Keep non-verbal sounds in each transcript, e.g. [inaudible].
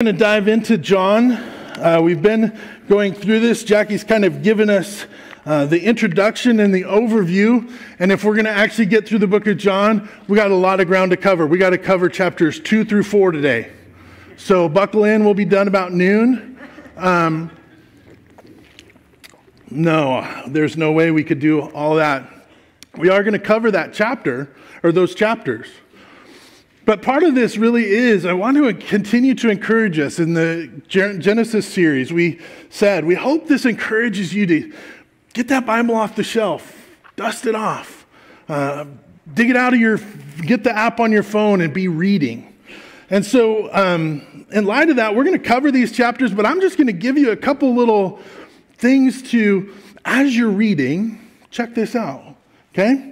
going to dive into John. Uh, we've been going through this. Jackie's kind of given us uh, the introduction and the overview. And if we're going to actually get through the book of John, we got a lot of ground to cover. We got to cover chapters two through four today. So buckle in. We'll be done about noon. Um, no, there's no way we could do all that. We are going to cover that chapter or those chapters. But part of this really is, I want to continue to encourage us in the Genesis series. We said, we hope this encourages you to get that Bible off the shelf, dust it off, uh, dig it out of your, get the app on your phone and be reading. And so, um, in light of that, we're going to cover these chapters, but I'm just going to give you a couple little things to, as you're reading, check this out, okay?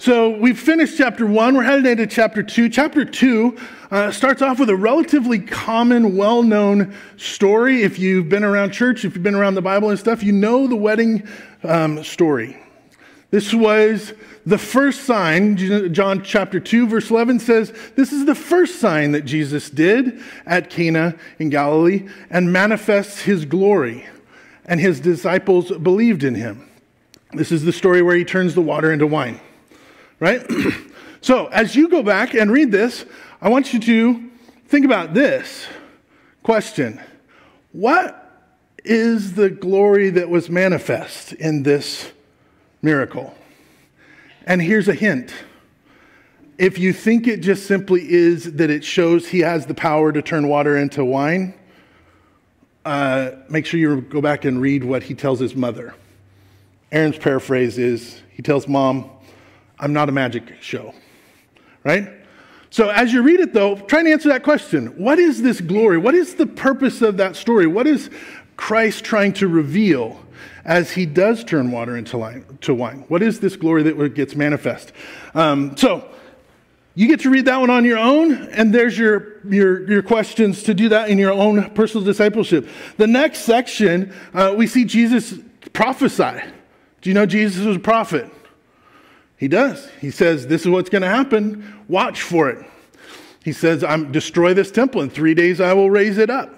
So we've finished chapter one. We're headed into chapter two. Chapter two uh, starts off with a relatively common, well known story. If you've been around church, if you've been around the Bible and stuff, you know the wedding um, story. This was the first sign. John chapter 2, verse 11 says, This is the first sign that Jesus did at Cana in Galilee and manifests his glory. And his disciples believed in him. This is the story where he turns the water into wine right? [clears throat] so as you go back and read this, I want you to think about this question What is the glory that was manifest in this miracle? And here's a hint. If you think it just simply is that it shows he has the power to turn water into wine, uh, make sure you go back and read what he tells his mother. Aaron's paraphrase is he tells mom, I'm not a magic show, right? So as you read it, though, try and answer that question. What is this glory? What is the purpose of that story? What is Christ trying to reveal as he does turn water into wine? What is this glory that gets manifest? Um, so you get to read that one on your own, and there's your, your, your questions to do that in your own personal discipleship. The next section, uh, we see Jesus prophesy. Do you know Jesus was a prophet? He does. He says, This is what's going to happen. Watch for it. He says, I'm destroy this temple. In three days I will raise it up.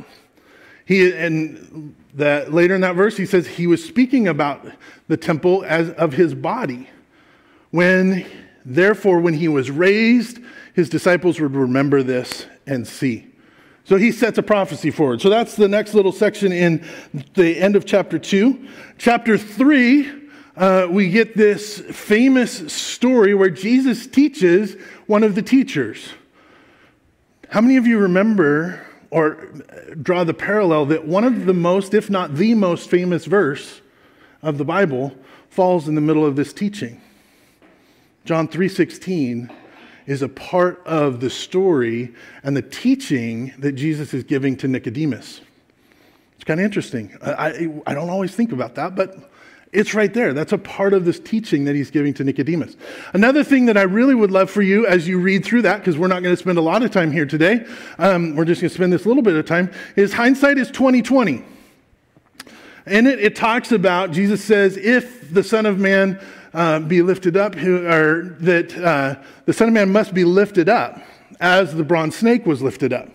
He and that later in that verse, he says he was speaking about the temple as of his body. When therefore, when he was raised, his disciples would remember this and see. So he sets a prophecy forward. So that's the next little section in the end of chapter 2. Chapter 3 uh, we get this famous story where Jesus teaches one of the teachers. How many of you remember or draw the parallel that one of the most, if not the most famous verse of the Bible falls in the middle of this teaching? John 3:16 is a part of the story and the teaching that Jesus is giving to Nicodemus. It's kind of interesting. I, I, I don't always think about that, but it's right there. That's a part of this teaching that he's giving to Nicodemus. Another thing that I really would love for you as you read through that, because we're not going to spend a lot of time here today, um, we're just going to spend this little bit of time, is hindsight is 2020. In it, it talks about, Jesus says, if the Son of Man uh, be lifted up, or that uh, the Son of Man must be lifted up as the bronze snake was lifted up.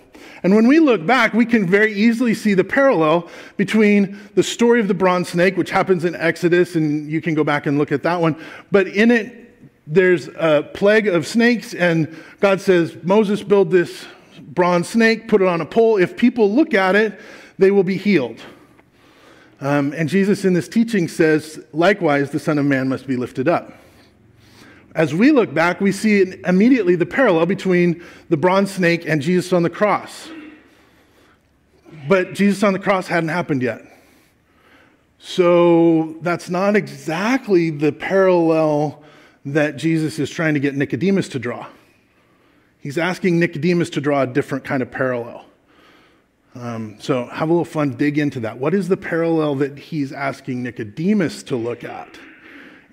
And when we look back, we can very easily see the parallel between the story of the bronze snake, which happens in Exodus, and you can go back and look at that one. But in it, there's a plague of snakes, and God says, Moses, build this bronze snake, put it on a pole. If people look at it, they will be healed. Um, and Jesus in this teaching says, likewise, the Son of Man must be lifted up. As we look back, we see immediately the parallel between the bronze snake and Jesus on the cross. But Jesus on the cross hadn't happened yet. So that's not exactly the parallel that Jesus is trying to get Nicodemus to draw. He's asking Nicodemus to draw a different kind of parallel. Um, so have a little fun, dig into that. What is the parallel that he's asking Nicodemus to look at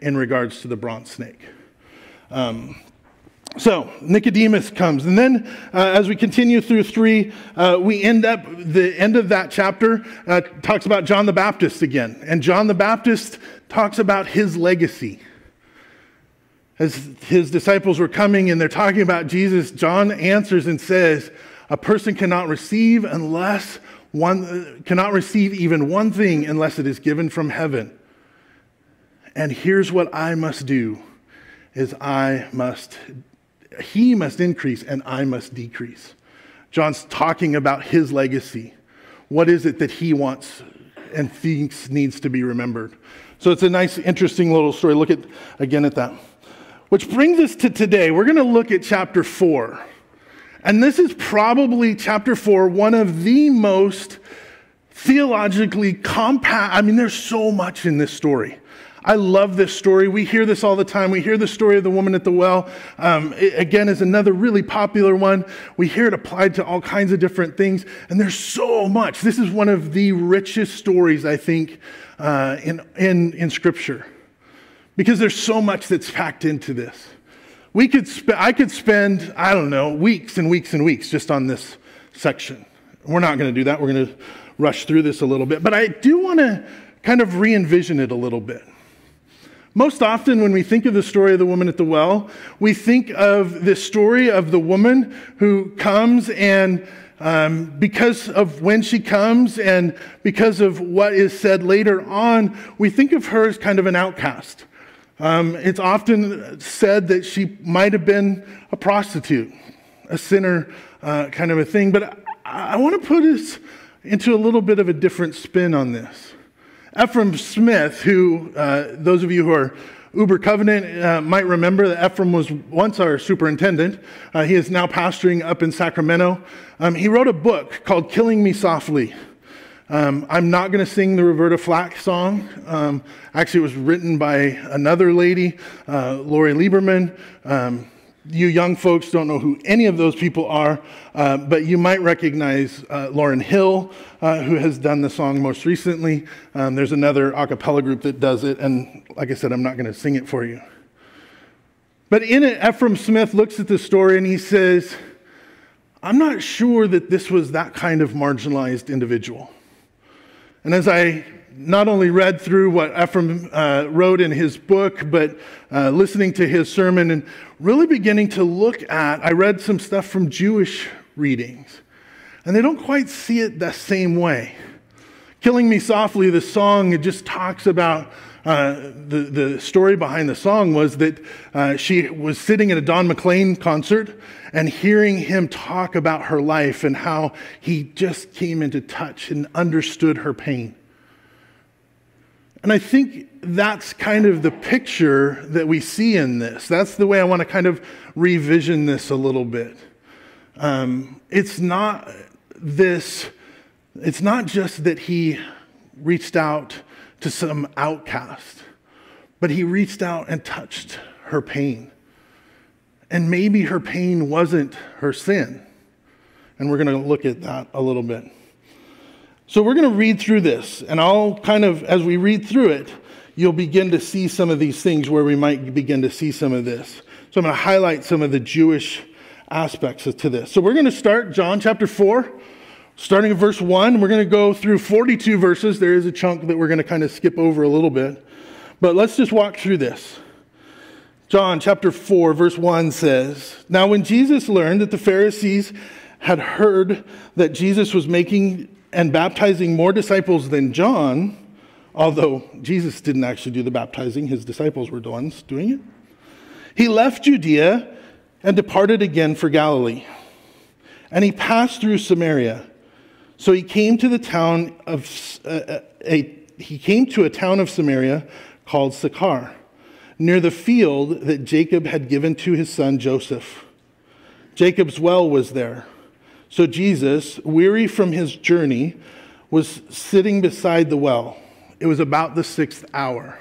in regards to the bronze snake? Um, so Nicodemus comes, and then uh, as we continue through three, uh, we end up the end of that chapter uh, talks about John the Baptist again, and John the Baptist talks about his legacy. As his disciples were coming and they're talking about Jesus, John answers and says, A person cannot receive unless one cannot receive even one thing unless it is given from heaven. And here's what I must do is I must he must increase and I must decrease. John's talking about his legacy. What is it that he wants and thinks needs to be remembered? So it's a nice, interesting little story. Look at again at that. Which brings us to today. We're going to look at chapter four. And this is probably chapter four, one of the most theologically compact. I mean, there's so much in this story. I love this story. We hear this all the time. We hear the story of the woman at the well. Um, it, again, is another really popular one. We hear it applied to all kinds of different things, and there's so much. This is one of the richest stories, I think, uh, in, in, in Scripture, because there's so much that's packed into this. We could sp- I could spend, I don't know, weeks and weeks and weeks just on this section. We're not going to do that. We're going to rush through this a little bit, but I do want to kind of re envision it a little bit. Most often, when we think of the story of the woman at the well, we think of the story of the woman who comes and um, because of when she comes and because of what is said later on, we think of her as kind of an outcast. Um, it's often said that she might have been a prostitute, a sinner, uh, kind of a thing. But I, I want to put us into a little bit of a different spin on this. Ephraim Smith, who uh, those of you who are Uber Covenant uh, might remember that Ephraim was once our superintendent. Uh, he is now pastoring up in Sacramento. Um, he wrote a book called Killing Me Softly. Um, I'm not going to sing the Roberta Flack song. Um, actually, it was written by another lady, uh, Lori Lieberman. You young folks don't know who any of those people are, uh, but you might recognize uh, Lauryn Hill, uh, who has done the song most recently. Um, there's another a cappella group that does it, and like I said, I'm not going to sing it for you. But in it, Ephraim Smith looks at the story and he says, I'm not sure that this was that kind of marginalized individual. And as I not only read through what Ephraim uh, wrote in his book, but uh, listening to his sermon and really beginning to look at, I read some stuff from Jewish readings, and they don't quite see it the same way. Killing Me Softly, the song, it just talks about uh, the, the story behind the song was that uh, she was sitting at a Don McLean concert and hearing him talk about her life and how he just came into touch and understood her pain. And I think that's kind of the picture that we see in this. That's the way I want to kind of revision this a little bit. Um, it's not this, it's not just that he reached out to some outcast, but he reached out and touched her pain. And maybe her pain wasn't her sin. And we're going to look at that a little bit. So we're going to read through this, and I'll kind of, as we read through it, you'll begin to see some of these things where we might begin to see some of this. So I'm going to highlight some of the Jewish aspects to this. So we're going to start John chapter 4, starting at verse 1. We're going to go through 42 verses. There is a chunk that we're going to kind of skip over a little bit. But let's just walk through this. John chapter 4, verse 1 says Now, when Jesus learned that the Pharisees had heard that Jesus was making and baptizing more disciples than John, although Jesus didn't actually do the baptizing, his disciples were the ones doing it. He left Judea and departed again for Galilee. And he passed through Samaria. So he came to the town of uh, uh a, he came to a town of Samaria called Sychar, near the field that Jacob had given to his son Joseph. Jacob's well was there. So Jesus, weary from his journey, was sitting beside the well. It was about the sixth hour.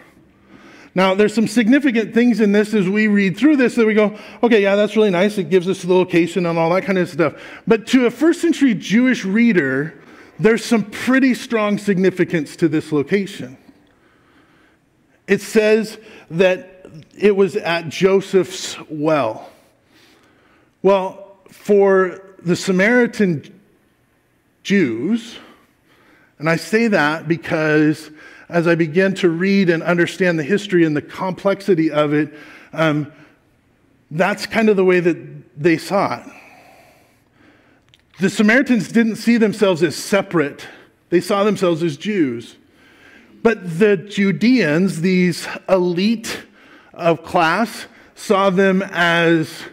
Now, there's some significant things in this as we read through this that we go, okay, yeah, that's really nice. It gives us the location and all that kind of stuff. But to a first century Jewish reader, there's some pretty strong significance to this location. It says that it was at Joseph's well. Well, for the Samaritan Jews, and I say that because as I began to read and understand the history and the complexity of it, um, that's kind of the way that they saw it. The Samaritans didn't see themselves as separate, they saw themselves as Jews. But the Judeans, these elite of class, saw them as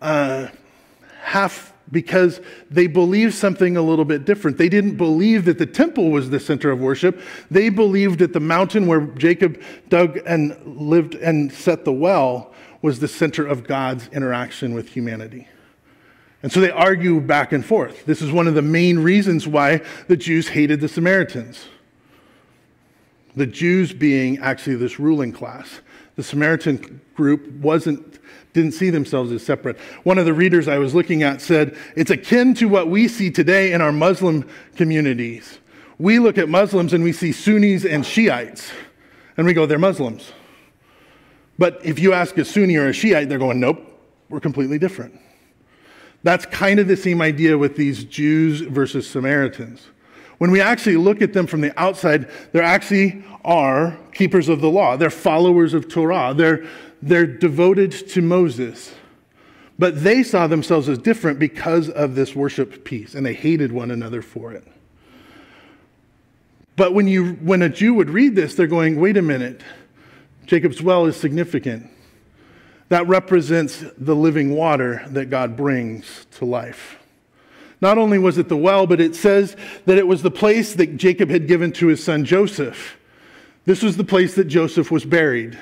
uh, half because they believed something a little bit different. They didn't believe that the temple was the center of worship. They believed that the mountain where Jacob dug and lived and set the well was the center of God's interaction with humanity. And so they argue back and forth. This is one of the main reasons why the Jews hated the Samaritans. The Jews being actually this ruling class. The Samaritan group wasn't didn't see themselves as separate. One of the readers I was looking at said, It's akin to what we see today in our Muslim communities. We look at Muslims and we see Sunnis and Shiites, and we go, They're Muslims. But if you ask a Sunni or a Shiite, they're going, Nope, we're completely different. That's kind of the same idea with these Jews versus Samaritans. When we actually look at them from the outside, they actually are keepers of the law. They're followers of Torah. They're, they're devoted to Moses. But they saw themselves as different because of this worship piece, and they hated one another for it. But when, you, when a Jew would read this, they're going, wait a minute, Jacob's well is significant. That represents the living water that God brings to life. Not only was it the well, but it says that it was the place that Jacob had given to his son Joseph. This was the place that Joseph was buried.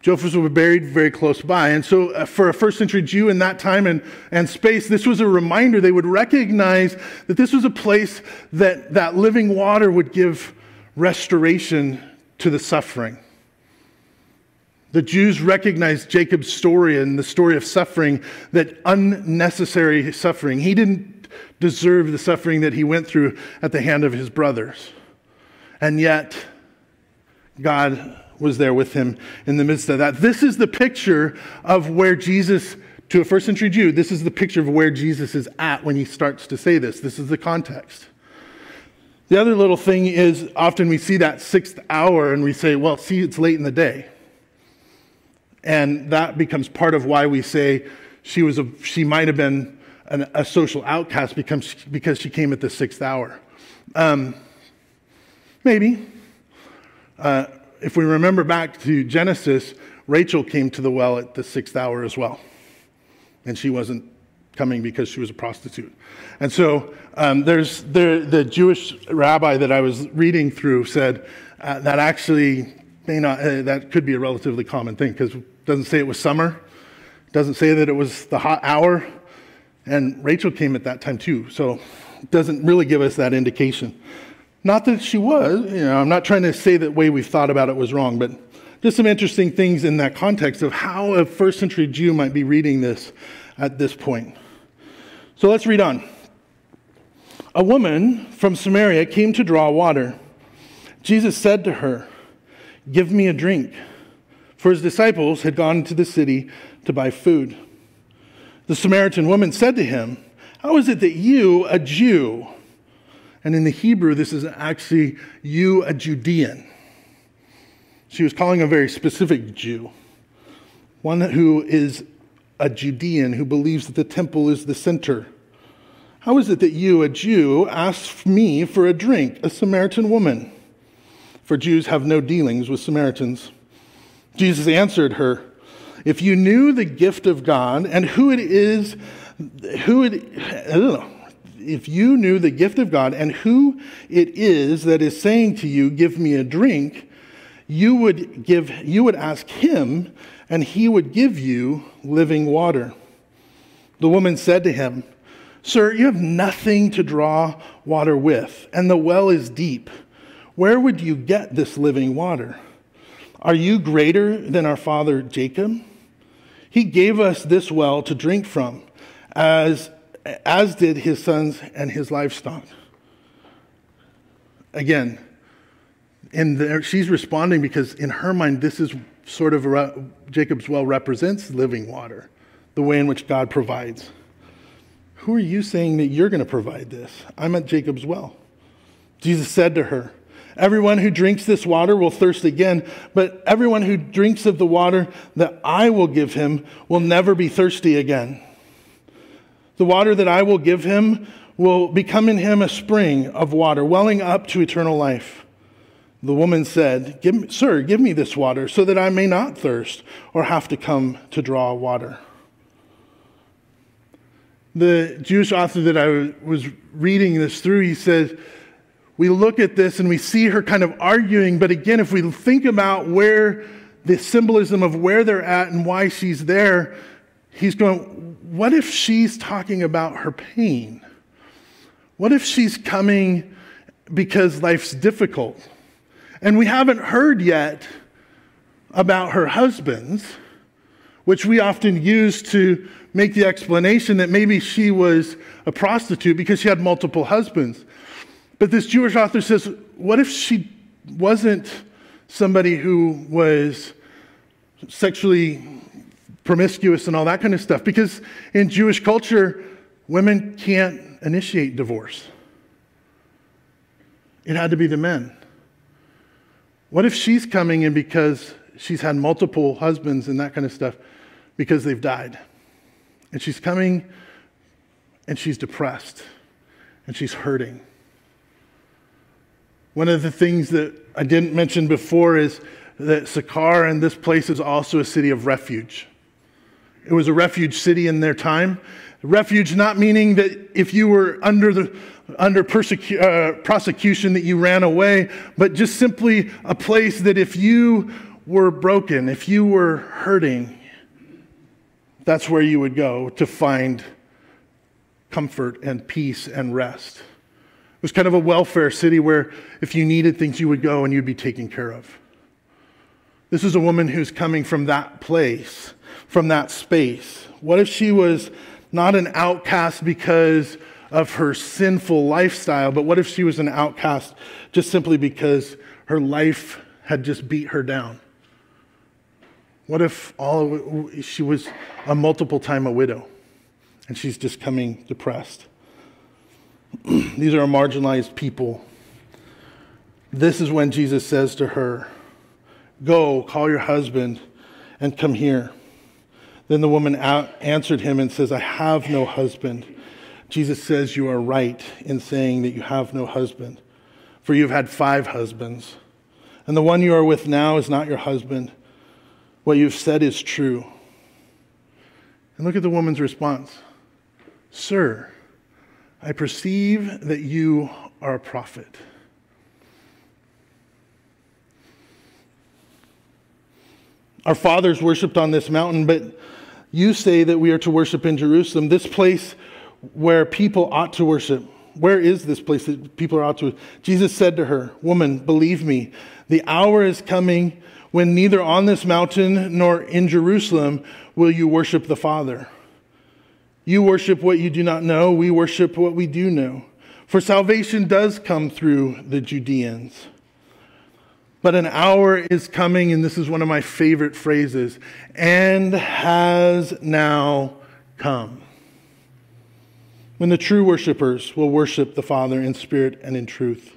Joseph was buried very close by. And so, uh, for a first century Jew in that time and, and space, this was a reminder. They would recognize that this was a place that that living water would give restoration to the suffering. The Jews recognized Jacob's story and the story of suffering, that unnecessary suffering. He didn't deserve the suffering that he went through at the hand of his brothers. And yet, God was there with him in the midst of that. This is the picture of where Jesus, to a first century Jew, this is the picture of where Jesus is at when he starts to say this. This is the context. The other little thing is often we see that sixth hour and we say, well, see, it's late in the day. And that becomes part of why we say she, was a, she might have been an, a social outcast because, because she came at the sixth hour. Um, maybe. Uh, if we remember back to Genesis, Rachel came to the well at the sixth hour as well. And she wasn't coming because she was a prostitute. And so um, there's the, the Jewish rabbi that I was reading through said uh, that actually may not, uh, that could be a relatively common thing because it doesn't say it was summer, doesn't say that it was the hot hour, and Rachel came at that time too, so it doesn't really give us that indication. Not that she was, you know, I'm not trying to say that way we've thought about it was wrong, but just some interesting things in that context of how a first century Jew might be reading this at this point. So let's read on. A woman from Samaria came to draw water. Jesus said to her, Give me a drink. For his disciples had gone to the city to buy food. The Samaritan woman said to him, How is it that you, a Jew, and in the Hebrew, this is actually you, a Judean. She was calling a very specific Jew, one who is a Judean who believes that the temple is the center. How is it that you, a Jew, ask me for a drink, a Samaritan woman? For Jews have no dealings with Samaritans. Jesus answered her, If you knew the gift of God and who it is, who it, I don't know, if you knew the gift of God and who it is that is saying to you, Give me a drink, you would, give, you would ask him, and he would give you living water. The woman said to him, Sir, you have nothing to draw water with, and the well is deep. Where would you get this living water? Are you greater than our father Jacob? He gave us this well to drink from, as, as did his sons and his livestock. Again, in there, she's responding because in her mind, this is sort of Jacob's well represents living water, the way in which God provides. Who are you saying that you're going to provide this? I'm at Jacob's well. Jesus said to her, Everyone who drinks this water will thirst again, but everyone who drinks of the water that I will give him will never be thirsty again. The water that I will give him will become in him a spring of water, welling up to eternal life. The woman said, give me, Sir, give me this water so that I may not thirst or have to come to draw water. The Jewish author that I was reading this through, he says, We look at this and we see her kind of arguing, but again, if we think about where the symbolism of where they're at and why she's there, he's going, What if she's talking about her pain? What if she's coming because life's difficult? And we haven't heard yet about her husbands, which we often use to make the explanation that maybe she was a prostitute because she had multiple husbands. But this Jewish author says, what if she wasn't somebody who was sexually promiscuous and all that kind of stuff? Because in Jewish culture, women can't initiate divorce, it had to be the men. What if she's coming in because she's had multiple husbands and that kind of stuff because they've died? And she's coming and she's depressed and she's hurting. One of the things that I didn't mention before is that Sychar and this place is also a city of refuge. It was a refuge city in their time. Refuge not meaning that if you were under the under persecu- uh, prosecution that you ran away, but just simply a place that if you were broken, if you were hurting, that's where you would go to find comfort and peace and rest. It was kind of a welfare city where if you needed things, you would go and you'd be taken care of. This is a woman who's coming from that place, from that space. What if she was not an outcast because of her sinful lifestyle, but what if she was an outcast just simply because her life had just beat her down? What if all she was a multiple time a widow and she's just coming depressed? [clears throat] These are marginalized people. This is when Jesus says to her, Go, call your husband and come here. Then the woman answered him and says, I have no husband. Jesus says, You are right in saying that you have no husband, for you've had five husbands, and the one you are with now is not your husband. What you've said is true. And look at the woman's response Sir, I perceive that you are a prophet. Our fathers worshiped on this mountain, but you say that we are to worship in Jerusalem. This place where people ought to worship. Where is this place that people are ought to? Jesus said to her, Woman, believe me, the hour is coming when neither on this mountain nor in Jerusalem will you worship the Father. You worship what you do not know, we worship what we do know. For salvation does come through the Judeans. But an hour is coming, and this is one of my favorite phrases, and has now come when the true worshipers will worship the Father in spirit and in truth.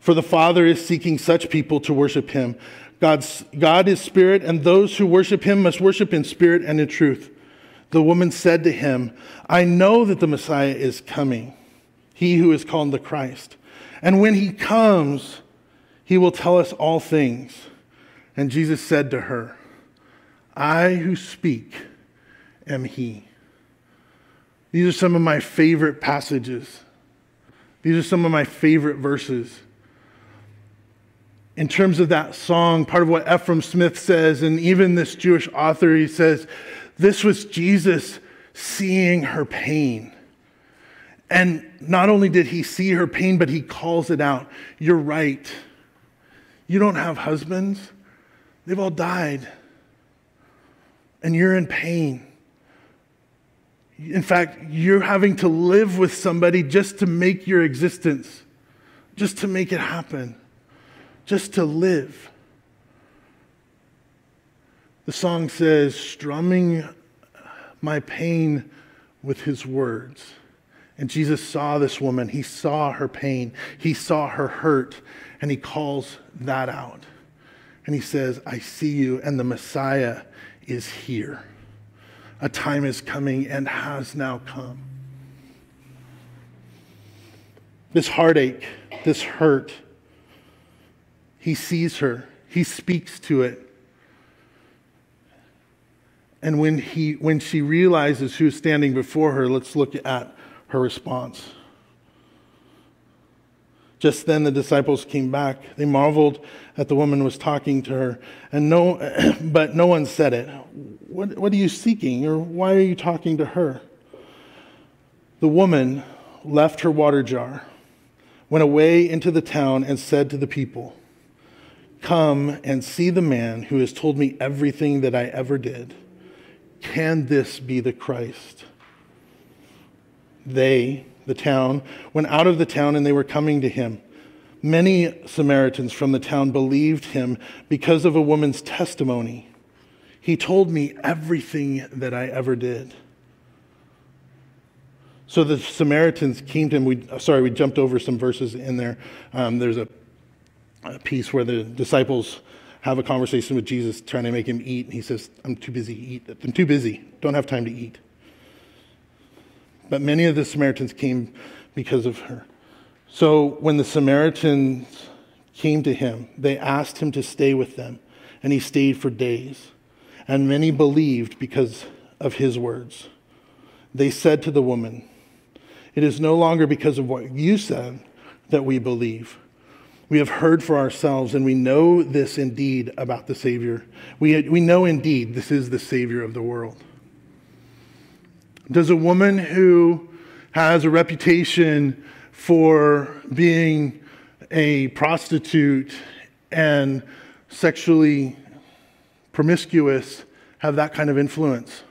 For the Father is seeking such people to worship him. God's, God is spirit, and those who worship him must worship in spirit and in truth. The woman said to him, I know that the Messiah is coming, he who is called the Christ. And when he comes, he will tell us all things. And Jesus said to her, I who speak am he. These are some of my favorite passages. These are some of my favorite verses. In terms of that song, part of what Ephraim Smith says, and even this Jewish author, he says, this was Jesus seeing her pain. And not only did he see her pain, but he calls it out. You're right. You don't have husbands, they've all died. And you're in pain. In fact, you're having to live with somebody just to make your existence, just to make it happen, just to live. The song says, strumming my pain with his words. And Jesus saw this woman. He saw her pain. He saw her hurt. And he calls that out. And he says, I see you, and the Messiah is here. a time is coming and has now come. This heartache, this hurt, he sees her, he speaks to it. And when, he, when she realizes who's standing before her, let's look at her response. Just then the disciples came back. They marveled that the woman was talking to her, and no, [clears throat] but no one said it. What, what are you seeking, or why are you talking to her? The woman left her water jar, went away into the town, and said to the people, Come and see the man who has told me everything that I ever did. Can this be the Christ? They, the town, went out of the town and they were coming to him. Many Samaritans from the town believed him because of a woman's testimony. He told me everything that I ever did. So the Samaritans came to him. We, sorry, we jumped over some verses in there. Um, there's a, a piece where the disciples have a conversation with Jesus, trying to make him eat. And he says, I'm too busy to eat. I'm too busy. Don't have time to eat. But many of the Samaritans came because of her. So when the Samaritans came to him, they asked him to stay with them, and he stayed for days. And many believed because of his words. They said to the woman, It is no longer because of what you said that we believe. We have heard for ourselves, and we know this indeed about the Savior. We, we know indeed this is the Savior of the world. Does a woman who has a reputation for being a prostitute and sexually promiscuous have that kind of influence?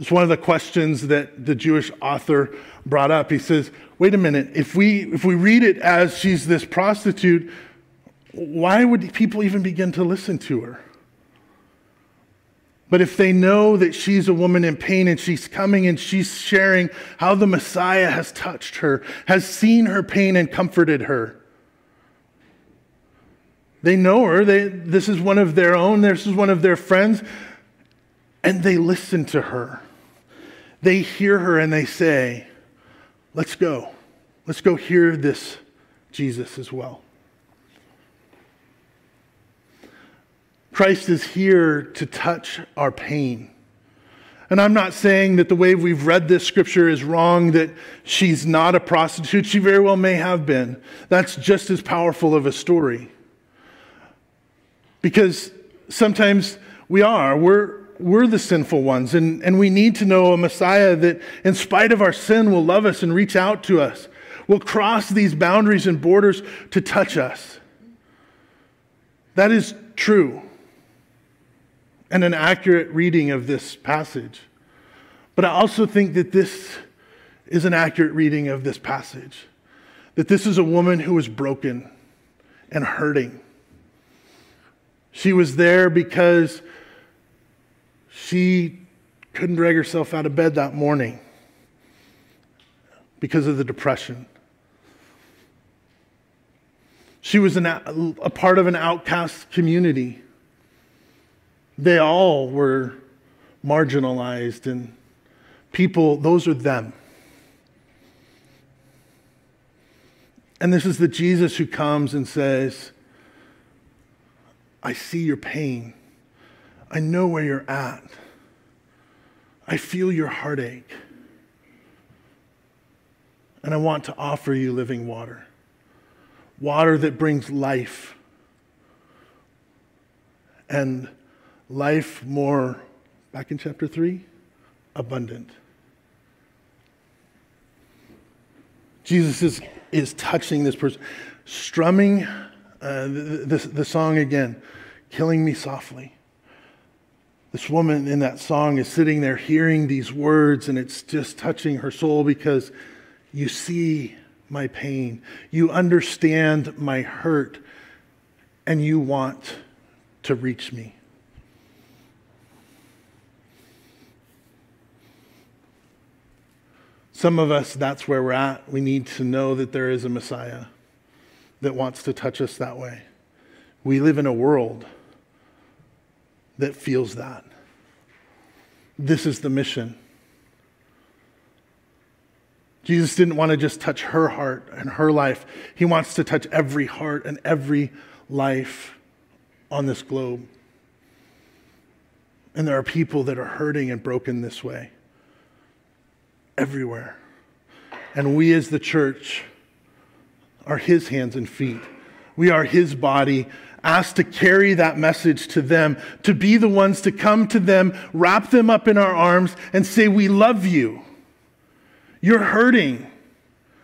It's one of the questions that the Jewish author brought up. He says, wait a minute, if we, if we read it as she's this prostitute, why would people even begin to listen to her? But if they know that she's a woman in pain and she's coming and she's sharing how the Messiah has touched her, has seen her pain and comforted her, they know her. They, this is one of their own, this is one of their friends, and they listen to her. They hear her and they say, Let's go. Let's go hear this Jesus as well. Christ is here to touch our pain. And I'm not saying that the way we've read this scripture is wrong, that she's not a prostitute. She very well may have been. That's just as powerful of a story. Because sometimes we are. We're, we're the sinful ones, and, and we need to know a Messiah that, in spite of our sin, will love us and reach out to us, will cross these boundaries and borders to touch us. That is true and an accurate reading of this passage. But I also think that this is an accurate reading of this passage. That this is a woman who was broken and hurting. She was there because she couldn't drag herself out of bed that morning because of the depression. She was an, a part of an outcast community they all were marginalized, and people, those are them. And this is the Jesus who comes and says, I see your pain. I know where you're at. I feel your heartache. And I want to offer you living water water that brings life and life more, back in chapter 3, abundant. Jesus is, is touching this person, strumming uh, the, the, the song again, killing me softly. This woman in that song is sitting there hearing these words, and it's just touching her soul because you see my pain, you understand my hurt, and you want to reach me. Some of us, that's where we're at. We need to know that there is a Messiah that wants to touch us that way. We live in a world that feels that. this is the mission. Jesus didn't want to just touch her heart and her life. He wants to touch every heart and every life on this globe. And there are people that are hurting and broken this way everywhere. And we as the church are his hands and feet. We are his body, asked to carry that message to them, to be the ones to come to them, wrap them up in our arms, and say, We love you. You're hurting.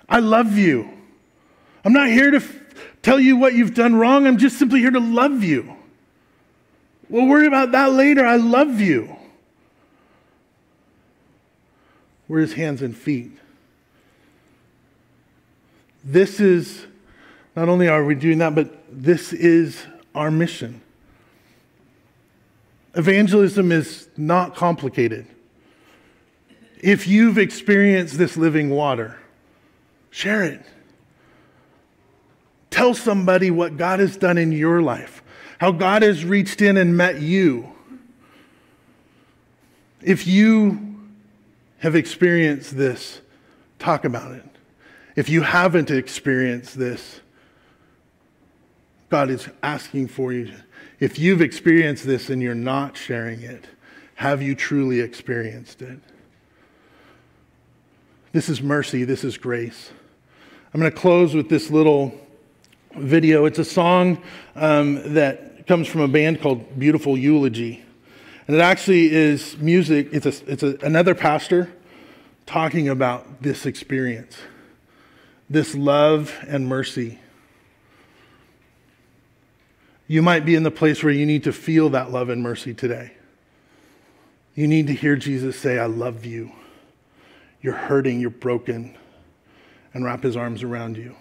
I love you. I'm not here to f- tell you what you've done wrong. I'm just simply here to love you. We'll worry about that later. I love you. We're his hands and feet. This is, not only are we doing that, but this is our mission. Evangelism is not complicated. If you've experienced this living water, share it. Tell somebody what God has done in your life, how God has reached in and met you. If you have experienced this, talk about it. If you haven't experienced this, God is asking for you. If you've experienced this and you're not sharing it, have you truly experienced it? This is mercy, this is grace. I'm going to close with this little video. It's a song um, that comes from a band called Beautiful Eulogy. And it actually is music, it's, a, it's a, another pastor talking about this experience, this love and mercy. You might be in the place where you need to feel that love and mercy today. You need to hear Jesus say, I love you. You're hurting, you're broken, and wrap his arms around you.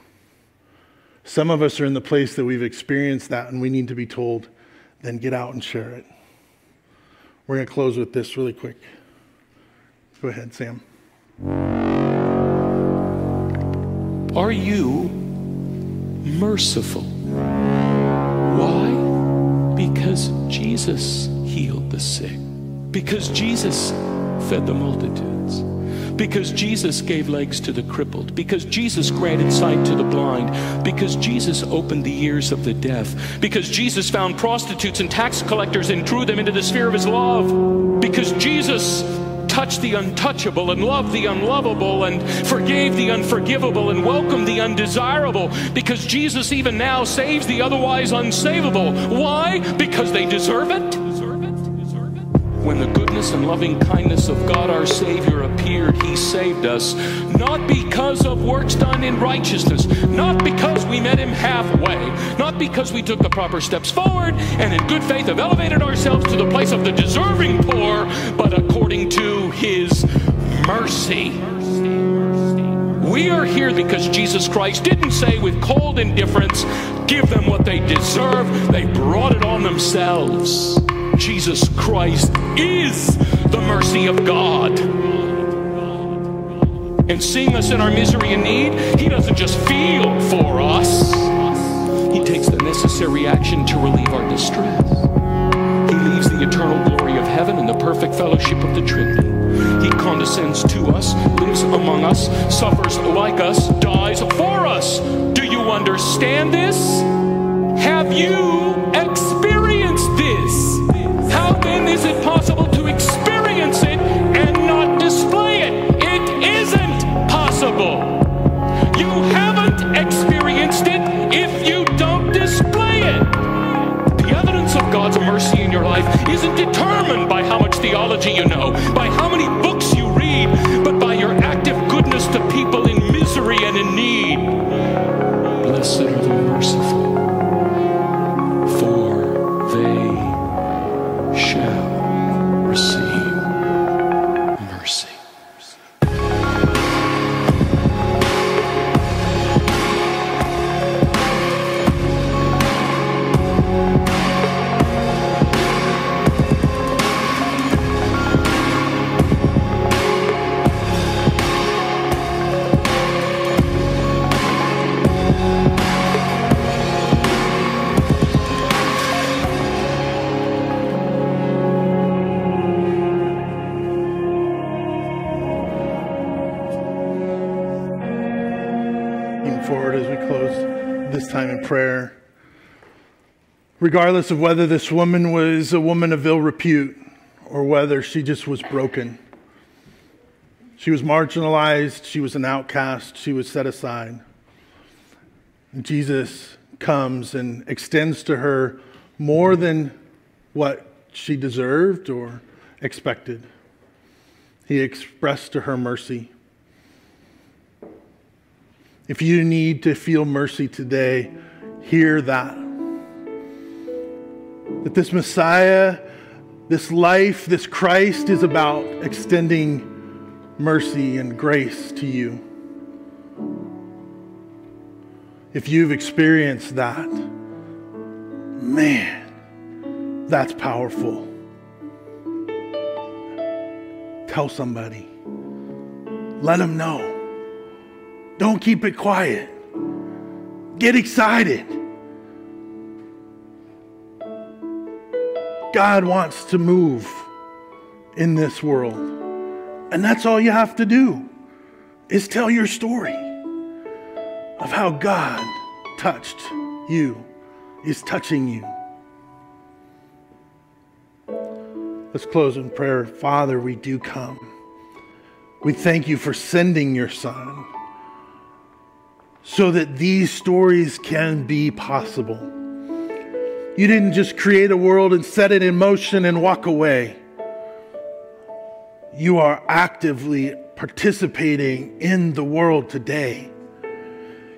Some of us are in the place that we've experienced that, and we need to be told, then get out and share it. We're going to close with this really quick. Go ahead, Sam. Are you merciful? Because Jesus healed the sick. Because Jesus fed the multitudes. Because Jesus gave legs to the crippled. Because Jesus granted sight to the blind. Because Jesus opened the ears of the deaf. Because Jesus found prostitutes and tax collectors and drew them into the sphere of his love. Because Jesus touched the untouchable and loved the unlovable and forgave the unforgivable and welcomed the undesirable because Jesus even now saves the otherwise unsavable. Why? Because they deserve it. When the goodness and loving kindness of God our Savior appeared, He saved us, not because of works done in righteousness, not because we met Him halfway, not because we took the proper steps forward and in good faith have elevated ourselves to the place of the deserving poor, but according to His mercy. We are here because Jesus Christ didn't say with cold indifference, give them what they deserve. They brought it on themselves. Jesus Christ is the mercy of God. And seeing us in our misery and need, He doesn't just feel for us, He takes the necessary action to relieve our distress. He leaves the eternal glory of heaven and the perfect fellowship of the Trinity. He condescends to us, lives among us, suffers like us, dies for us. Do you understand this? Have you Regardless of whether this woman was a woman of ill repute or whether she just was broken, she was marginalized, she was an outcast, she was set aside. And Jesus comes and extends to her more than what she deserved or expected. He expressed to her mercy. If you need to feel mercy today, hear that. That this Messiah, this life, this Christ is about extending mercy and grace to you. If you've experienced that, man, that's powerful. Tell somebody. Let them know. Don't keep it quiet. Get excited. God wants to move in this world. And that's all you have to do is tell your story of how God touched you, is touching you. Let's close in prayer. Father, we do come. We thank you for sending your son so that these stories can be possible. You didn't just create a world and set it in motion and walk away. You are actively participating in the world today.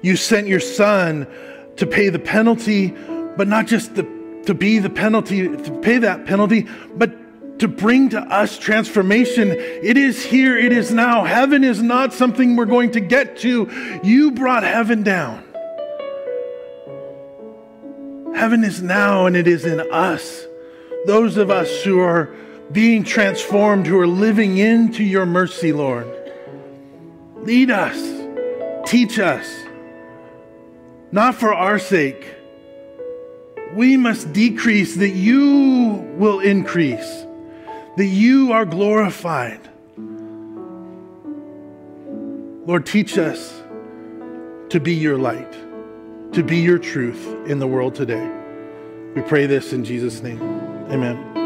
You sent your son to pay the penalty, but not just the, to be the penalty, to pay that penalty, but to bring to us transformation. It is here, it is now. Heaven is not something we're going to get to. You brought heaven down. Heaven is now, and it is in us. Those of us who are being transformed, who are living into your mercy, Lord. Lead us, teach us, not for our sake. We must decrease that you will increase that you are glorified. Lord, teach us to be your light, to be your truth in the world today. We pray this in Jesus' name. Amen.